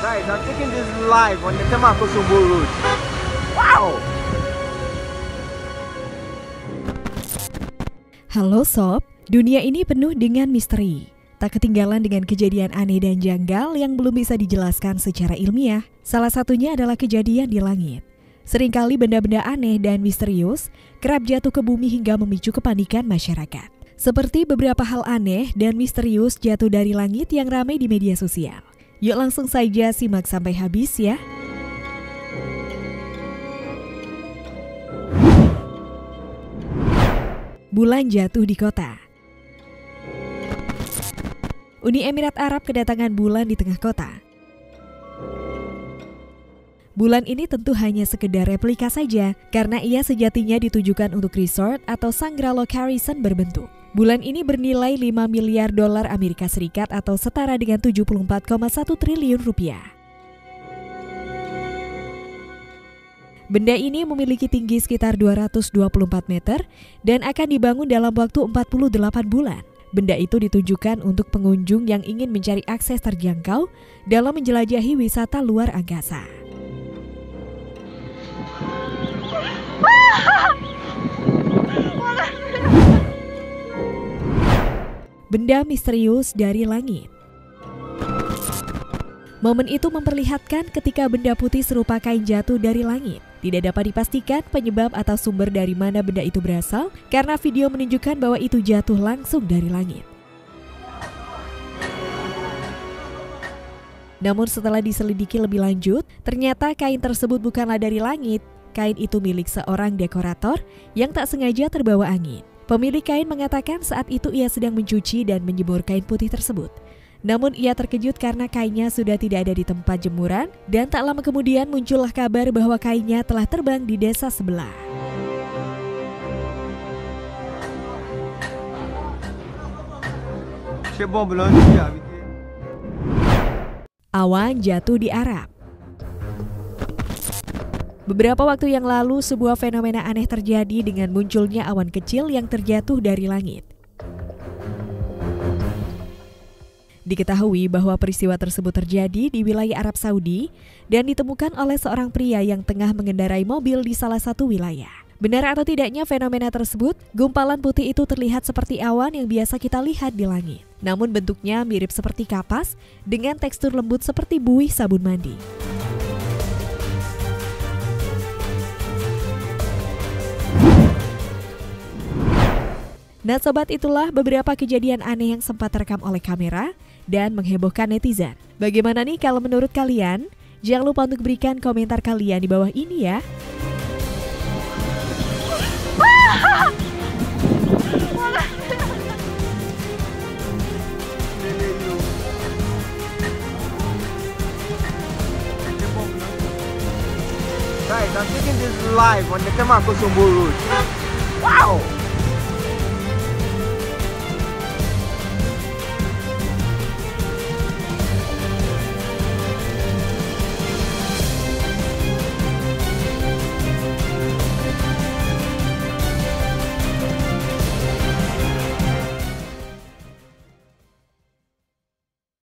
Guys, I'm taking this live on the Temako Sumbu route. Wow! Halo Sob, dunia ini penuh dengan misteri. Tak ketinggalan dengan kejadian aneh dan janggal yang belum bisa dijelaskan secara ilmiah. Salah satunya adalah kejadian di langit. Seringkali benda-benda aneh dan misterius kerap jatuh ke bumi hingga memicu kepanikan masyarakat. Seperti beberapa hal aneh dan misterius jatuh dari langit yang ramai di media sosial. Yuk langsung saja simak sampai habis ya. Bulan jatuh di kota. Uni Emirat Arab kedatangan bulan di tengah kota. Bulan ini tentu hanya sekedar replika saja karena ia sejatinya ditujukan untuk resort atau sangra Harrison berbentuk. Bulan ini bernilai 5 miliar dolar Amerika Serikat atau setara dengan 74,1 triliun rupiah. Benda ini memiliki tinggi sekitar 224 meter dan akan dibangun dalam waktu 48 bulan. Benda itu ditujukan untuk pengunjung yang ingin mencari akses terjangkau dalam menjelajahi wisata luar angkasa. Benda misterius dari langit. Momen itu memperlihatkan ketika benda putih serupa kain jatuh dari langit. Tidak dapat dipastikan penyebab atau sumber dari mana benda itu berasal karena video menunjukkan bahwa itu jatuh langsung dari langit. Namun setelah diselidiki lebih lanjut, ternyata kain tersebut bukanlah dari langit. Kain itu milik seorang dekorator yang tak sengaja terbawa angin. Pemilik kain mengatakan saat itu ia sedang mencuci dan menjemur kain putih tersebut. Namun ia terkejut karena kainnya sudah tidak ada di tempat jemuran dan tak lama kemudian muncullah kabar bahwa kainnya telah terbang di desa sebelah. Awan jatuh di Arab. Beberapa waktu yang lalu, sebuah fenomena aneh terjadi dengan munculnya awan kecil yang terjatuh dari langit. Diketahui bahwa peristiwa tersebut terjadi di wilayah Arab Saudi dan ditemukan oleh seorang pria yang tengah mengendarai mobil di salah satu wilayah. Benar atau tidaknya fenomena tersebut, gumpalan putih itu terlihat seperti awan yang biasa kita lihat di langit. Namun bentuknya mirip seperti kapas dengan tekstur lembut seperti buih sabun mandi. Nah sobat itulah beberapa kejadian aneh yang sempat terekam oleh kamera dan menghebohkan netizen. Bagaimana nih kalau menurut kalian? Jangan lupa untuk berikan komentar kalian di bawah ini ya. Guys, I'm taking this live on the Temako Sumbu. Wow!